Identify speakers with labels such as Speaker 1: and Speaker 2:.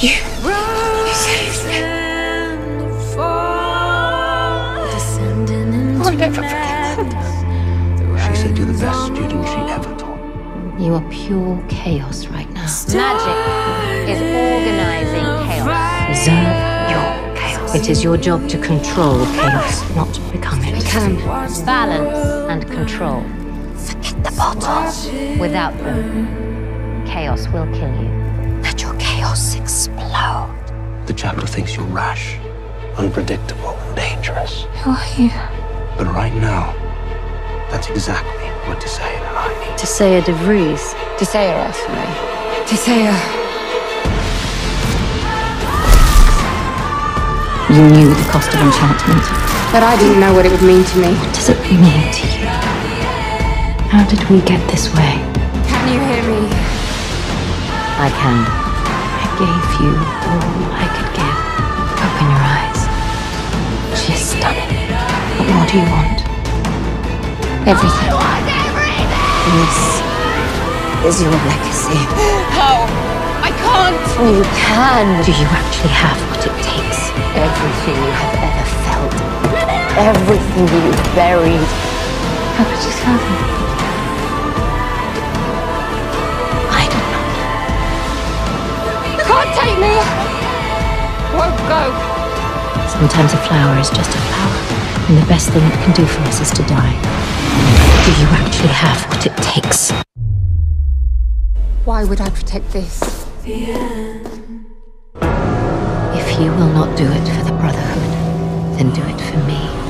Speaker 1: You. You saved me. I'll never forget that.
Speaker 2: She said you're the best student she ever taught.
Speaker 3: You are pure chaos right now. Magic is organizing chaos. Reserve your chaos. It is your job to control chaos, not become it.
Speaker 1: Can.
Speaker 3: Balance and control.
Speaker 1: Forget the bottles.
Speaker 3: Without them, chaos will kill you.
Speaker 2: The chapter thinks you're rash, unpredictable, and dangerous.
Speaker 1: Who are you?
Speaker 2: But right now, that's exactly what Tissaia and I need.
Speaker 3: Tissaia de Vries.
Speaker 1: Tissaia asked for me. Tissaia.
Speaker 3: You knew the cost of enchantment.
Speaker 1: But I didn't know what it would mean to me.
Speaker 3: What does it mean to you? How did we get this way?
Speaker 1: Can you hear me?
Speaker 3: I can. I gave you all I could give. Open your eyes. She is stunning. What more do you want?
Speaker 1: Everything.
Speaker 3: This is your legacy.
Speaker 1: How? I can't.
Speaker 3: You can. Do you actually have what it takes? Everything you have ever felt. Everything you've buried. How could you tell them?
Speaker 1: Go.
Speaker 3: Sometimes a flower is just a flower, and the best thing it can do for us is to die. Do you actually have what it takes?
Speaker 1: Why would I protect this?
Speaker 3: If you will not do it for the Brotherhood, then do it for me.